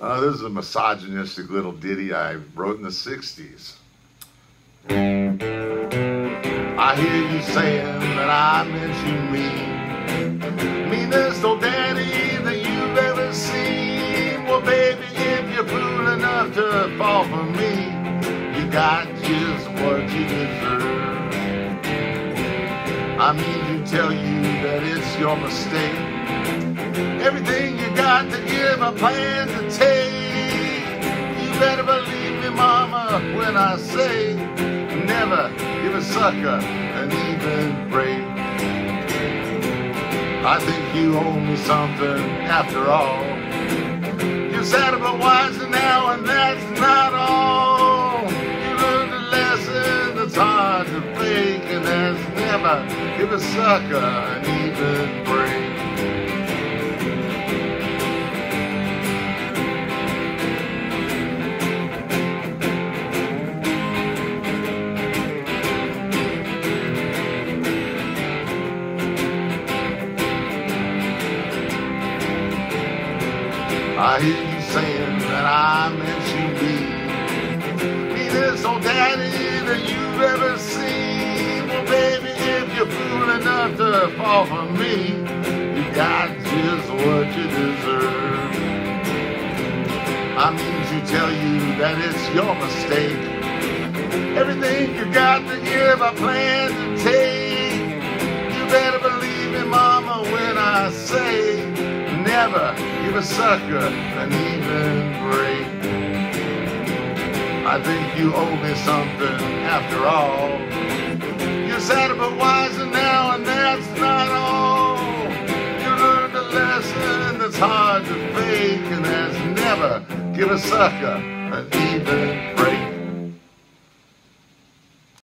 Uh, this is a misogynistic little ditty I wrote in the 60s. I hear you saying that I miss you mean. Meanest old daddy that you've ever seen. Well, baby, if you're fool enough to fall for me, you got just what you deserve. I mean to tell you that it's your mistake. Everything you got to give, I plan to take. You better believe me, mama, when I say never give a sucker an even break. I think you owe me something after all. You're sadder but wiser now, and that's not all. You learned a lesson that's hard to fake, and that's never give a sucker an even break. I hear you saying that I miss you be. Be this old daddy that you've ever seen. Well, baby, if you're fool enough to fall for me, you got just what you deserve. I mean to tell you that it's your mistake. Everything you got to give, I plan to take. You better believe me, mama, when I say never give a sucker an even break. I think you owe me something after all. You're sadder but wiser now, and that's not all. You learned a lesson that's hard to fake, and that's never give a sucker an even break.